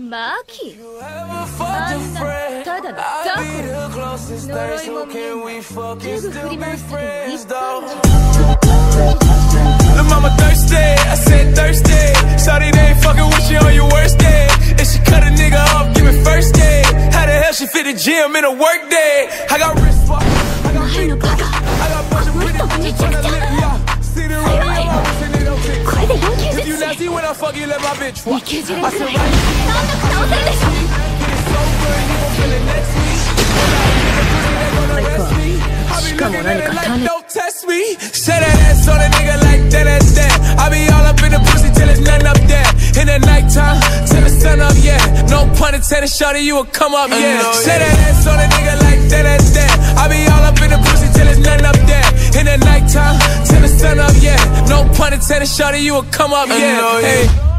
マキあんなただの雑魚呪いも見えないすぐ振り回すだけの一般人 The mama thirsty, I said thirsty. Shawty, they ain't fucking with you on your worst day. And she cut a nigga off, give me first day. How the hell she fit the gym in a work day? I got hit the pussy, they gonna arrest me. I be looking at it like, don't test me. Say that ass on a nigga like that, that's that. I be all up in the pussy till there's nothing up there. In the nighttime, till the sun up, yeah. No pun intended, shawty, you will come up, yeah. Say that ass on pun intended, shawty, you will come up, yeah. Hey.